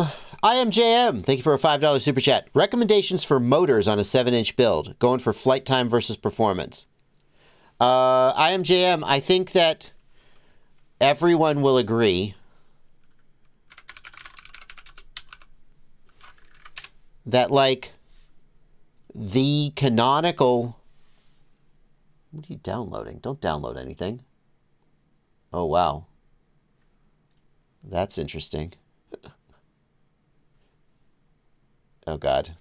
Um, JM. thank you for a $5 super chat. Recommendations for motors on a 7 inch build, going for flight time versus performance. Uh, JM. I think that everyone will agree that, like, the canonical. What are you downloading? Don't download anything. Oh, wow. That's interesting. Oh, God.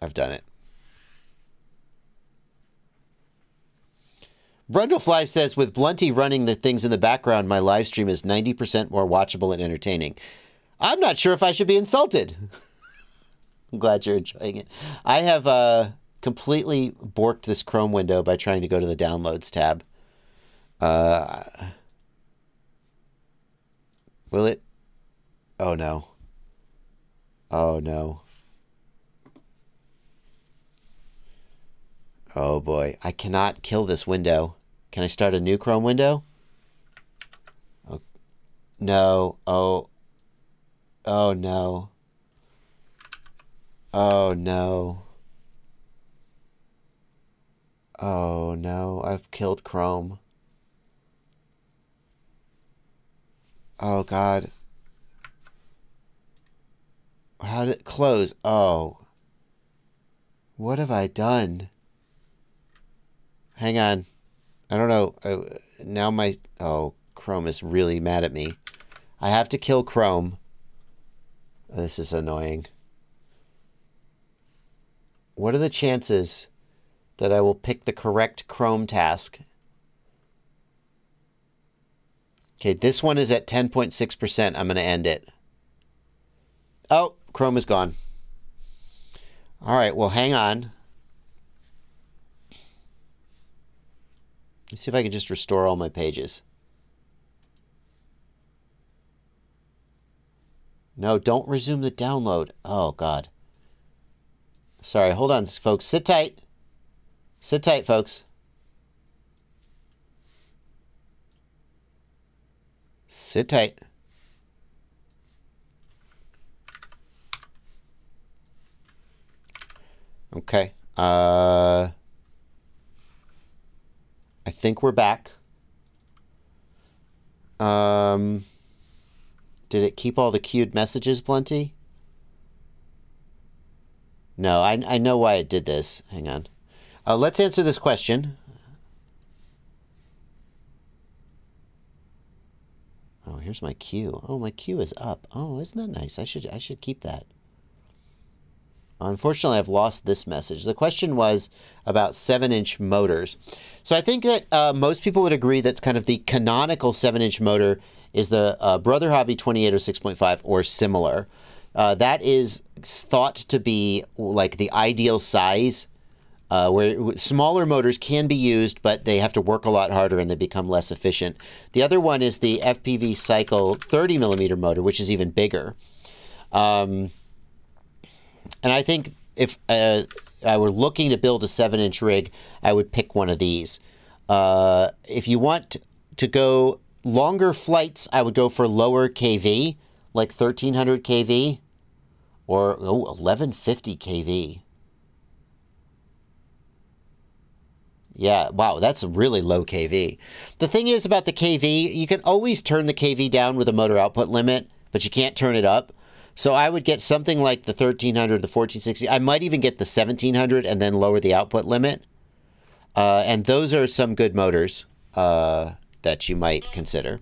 I've done it. Brundlefly says, with Blunty running the things in the background, my live stream is 90% more watchable and entertaining. I'm not sure if I should be insulted. I'm glad you're enjoying it. I have uh, completely borked this Chrome window by trying to go to the Downloads tab. Uh, will it? Oh, no. Oh, no. Oh, boy. I cannot kill this window. Can I start a new Chrome window? Oh, no. Oh. Oh, no. Oh, no. Oh, no. I've killed Chrome. Oh, God. How did it close? Oh. What have I done? Hang on. I don't know. Uh, now my... Oh, Chrome is really mad at me. I have to kill Chrome. This is annoying. What are the chances that I will pick the correct Chrome task? Okay, this one is at 10.6%. I'm going to end it. Oh, Chrome is gone. All right, well, hang on. Let's see if I can just restore all my pages. No, don't resume the download. Oh, God. Sorry, hold on, folks. Sit tight. Sit tight, folks. Sit tight. Okay. Uh, I think we're back. Um, did it keep all the queued messages, Blunty? No, I, I know why it did this. Hang on. Uh, let's answer this question. Oh, here's my queue. Oh, my queue is up. Oh, isn't that nice? I should I should keep that. Unfortunately, I've lost this message. The question was about 7-inch motors. So I think that uh, most people would agree that's kind of the canonical 7-inch motor is the uh, Brother Hobby 2806.5 or similar. Uh, that is thought to be like the ideal size uh, where smaller motors can be used, but they have to work a lot harder and they become less efficient. The other one is the FPV Cycle 30 millimeter motor, which is even bigger. Um, and I think if uh, I were looking to build a seven inch rig, I would pick one of these. Uh, if you want to go longer flights, I would go for lower KV, like 1300 KV or oh, 1150 KV. Yeah, wow, that's really low KV. The thing is about the KV, you can always turn the KV down with a motor output limit, but you can't turn it up. So I would get something like the 1300, the 1460. I might even get the 1700 and then lower the output limit. Uh, and those are some good motors uh, that you might consider.